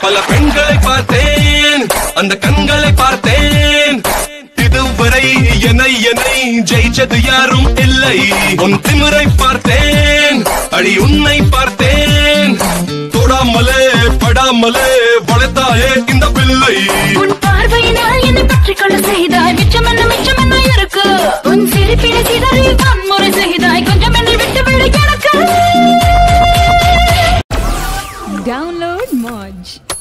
பல பெண்களை பார்த்தேன். அந்த கண்களை பார்த்தேன். இதுவரை என்னை என்னை ஜெயிச்சது யாரும் இல்லை. உன் திமுறை பார்த்தேன். அடி உன்னை பார்த்தேன். தொடாமலே படாமலே வளர்த்தாயே இந்த பிள்ளை. உன் பார்வையினால் என்னை பற்றிக் கொள்ள செய்தாய். மிச்சம் என்ன மிச்சம்? Download Modge.